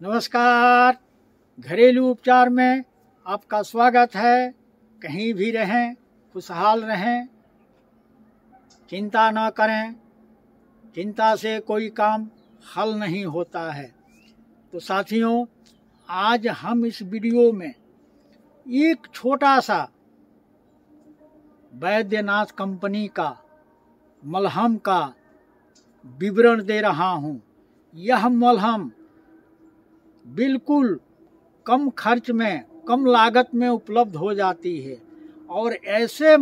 नमस्कार। घरेलू उपचार में आपका स्वागत है। कहीं भी रहें, खुशहाल रहें, चिंता ना करें। चिंता से कोई काम हल नहीं होता है। तो साथियों, आज हम इस वीडियो में एक छोटा सा वैद्यनाथ कंपनी का, मलहम का विवरण दे रहा हूँ। यह मलहम बिल्कुल कम खर्च में, कम लागत में उपलब्ध हो जाती है। और ऐसे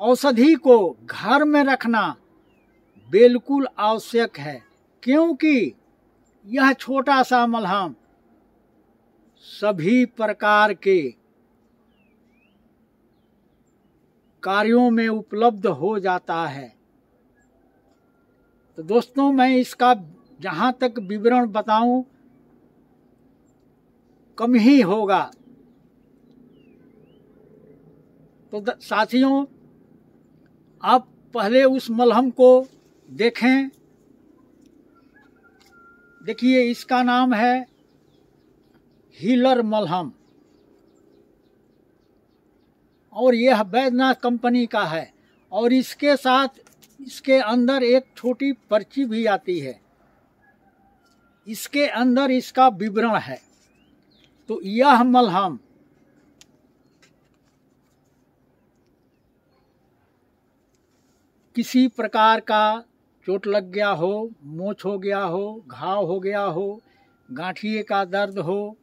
औषधि को घर में रखना बिल्कुल आवश्यक है, क्योंकि यह छोटा सा मलहम सभी प्रकार के कार्यों में उपलब्ध हो जाता है। तो दोस्तों, मैं इसका जहाँ तक विवरण बताऊँ कम ही होगा। तो साथियों, आप पहले उस मलहम को देखें। देखिए, इसका नाम है हीलर मलहम। और यह बैद्यनाथ कंपनी का है। और इसके साथ इसके अंदर एक छोटी पर्ची भी आती है। इसके अंदर इसका विवरण है। तो यह मलहम। किसी प्रकार का चोट लग गया हो, मोच हो गया हो, घाव हो गया हो, गांठिए का दर्द हो,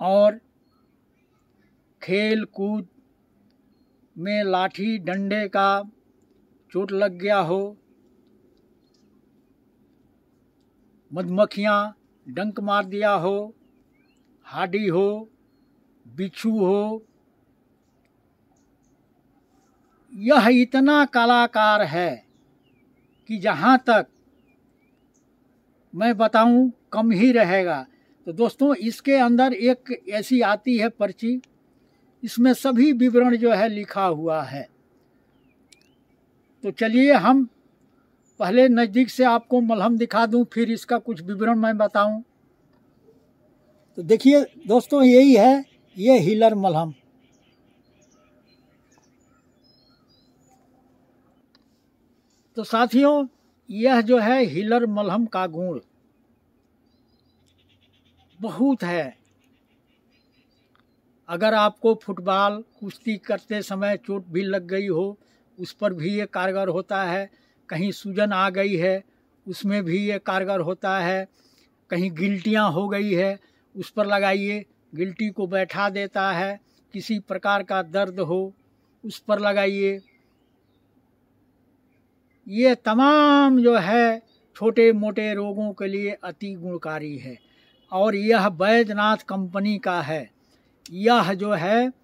और खेल कूद में लाठी डंडे का चोट लग गया हो मधुमक्खियाँ डंक मार दिया हो, हाडी हो, बिच्छू हो। यह इतना कलाकार है कि जहाँ तक मैं बताऊँ, कम ही रहेगा। तो दोस्तों, इसके अंदर एक ऐसी आती है पर्ची, इसमें सभी विवरण जो है लिखा हुआ है। तो चलिए हम पहले नज़दीक से आपको मलहम दिखा दूँ, फिर इसका कुछ विवरण मैं बताऊँ। तो देखिए, दोस्तों, यही है, ये हीलर मलहम। तो साथियों, यह जो है हीलर मलहम का गुण। बहुत है। अगर आपको फुटबॉल, कुश्ती करते समय चोट भी लग गई हो, उस पर भी ये कारगर होता है। कहीं सूजन आ गई है, उसमें भी ये कारगर होता है। कहीं गिल्टियाँ हो गई है, उस पर लगाइए। गिल्टी को बैठा देता है, किसी प्रकार का दर्द हो, उस पर लगाइए। ये तमाम जो है छोटे मोटे रोगों के लिए अति गुणकारी है। और यह बैद्यनाथ कंपनी का है। यह जो है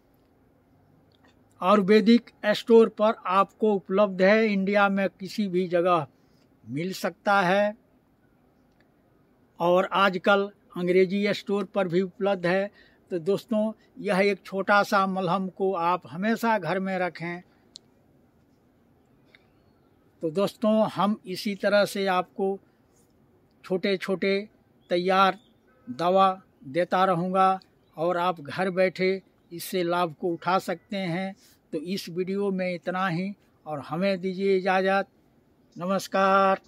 आयुर्वेदिक स्टोर पर आपको उपलब्ध है। इंडिया में किसी भी जगह मिल सकता है। और आजकल अंग्रेज़ी स्टोर पर भी उपलब्ध है। तो दोस्तों, यह एक छोटा सा मलहम को आप हमेशा घर में रखें। तो दोस्तों, हम इसी तरह से आपको छोटे छोटे तैयार दवा देता रहूँगा और आप घर बैठे इससे लाभ को उठा सकते हैं। तो इस वीडियो में इतना ही, और हमें दीजिए इजाज़त। नमस्कार।